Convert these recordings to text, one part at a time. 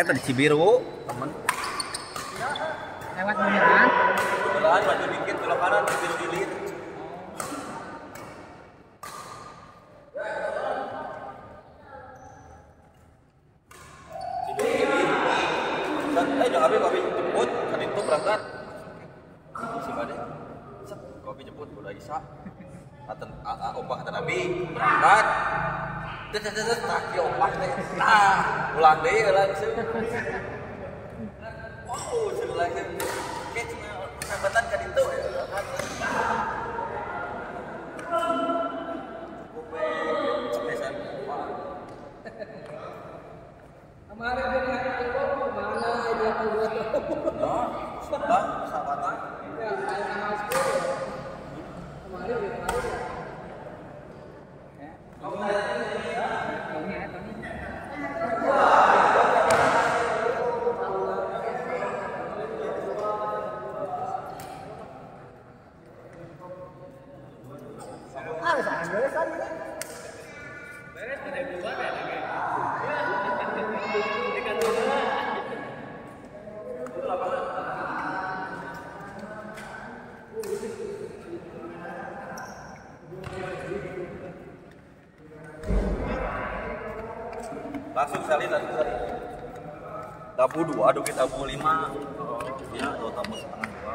Eh di Cibiru, temen. Tabu dua, Aduh kita Tabu 5 ya atau Tabu setengah dua.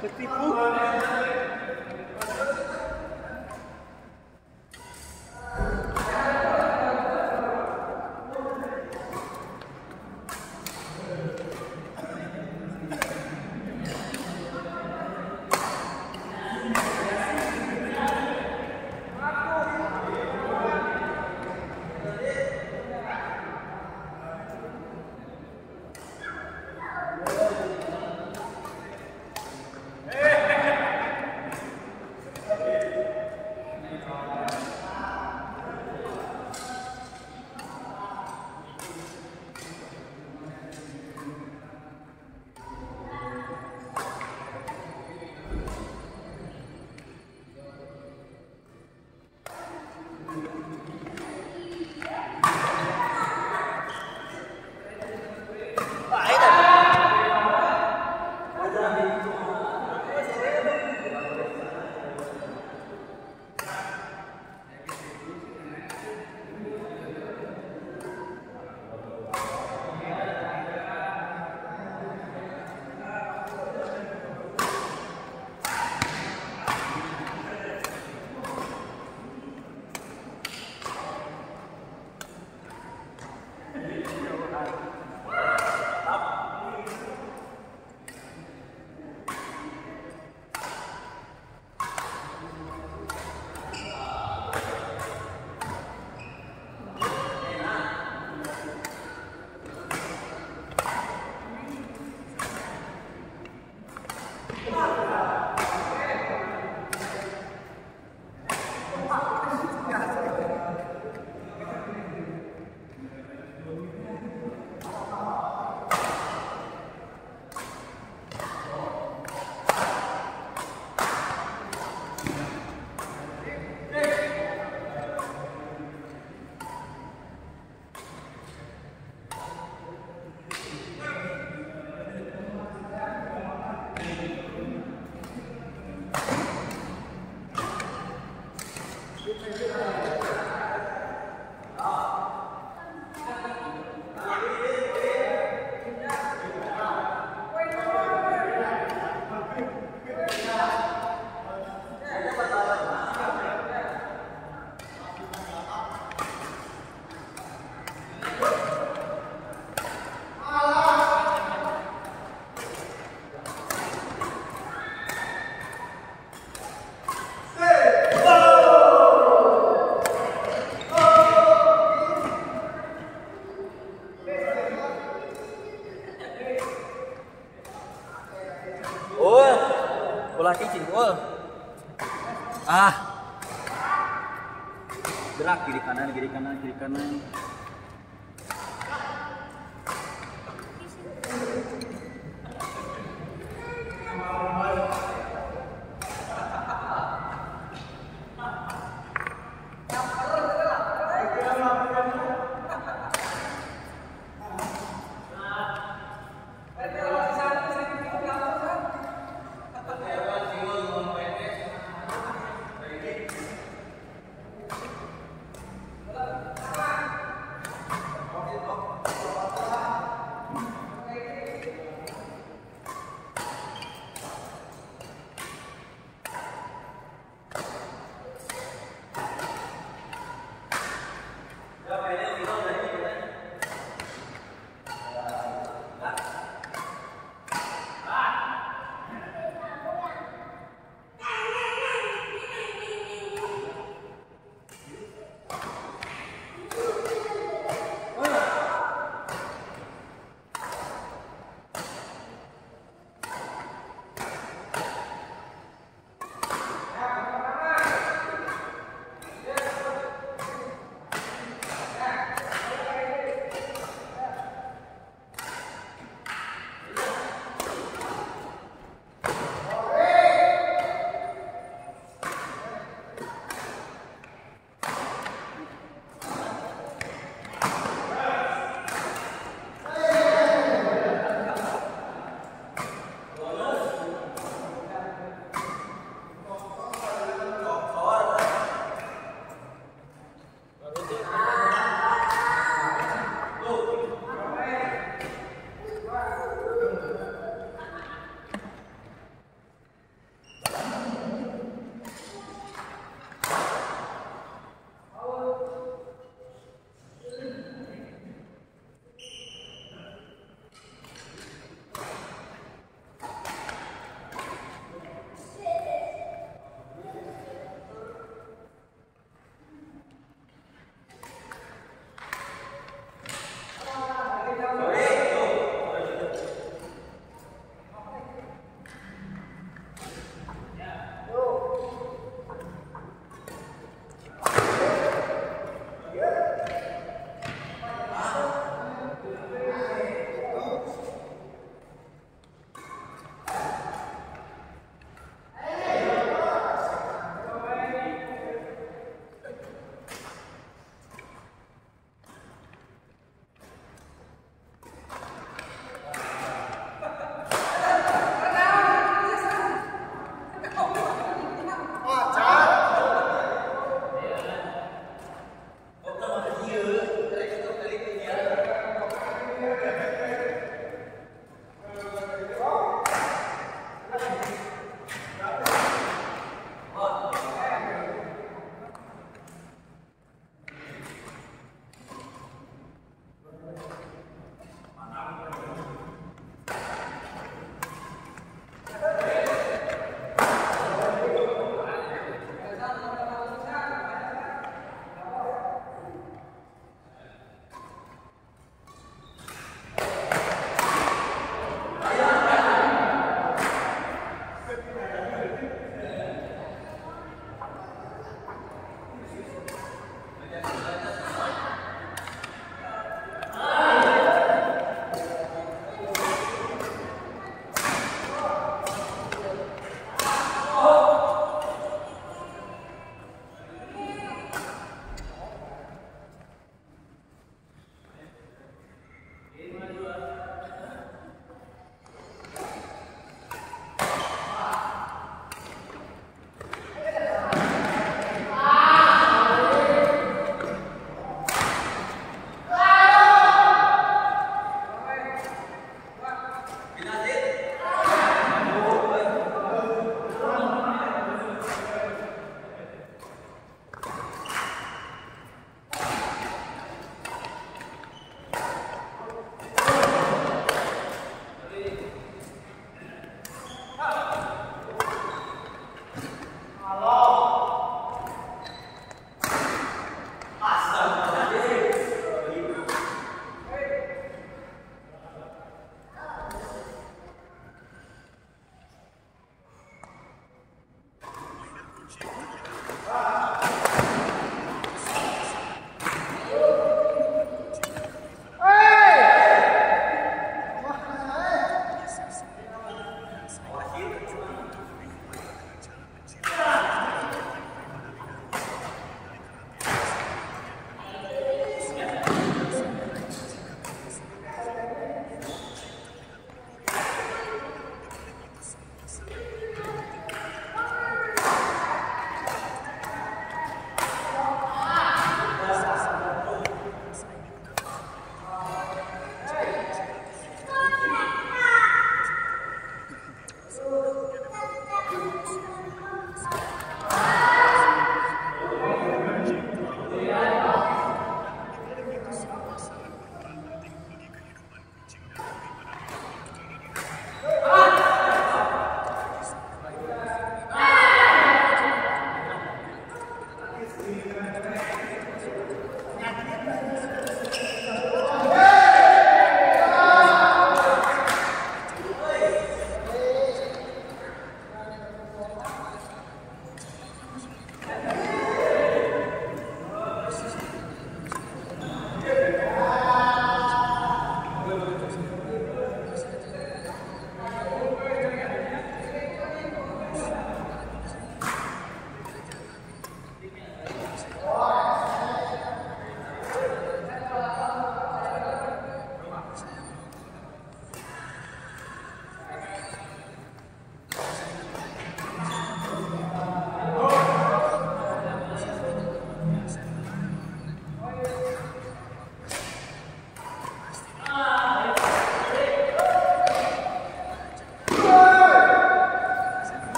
The people.